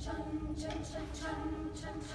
Chun, chun, chun, chun, chun.